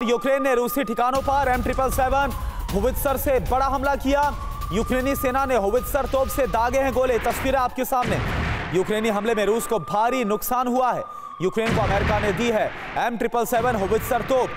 Ukraine ने रूसी ठिकानों पर एम ट्रिपल सेवन होवित्सर से बड़ा हमला किया। यूक्रेनी सेना ने होवित्सर तोप से दागे हैं गोले। तस्वीरें आपके सामने। यूक्रेनी हमले में रूस को भारी नुकसान हुआ है। यूक्रेन को अमेरिका ने दी है एम ट्रिपल सेवन होवित्सर तोप।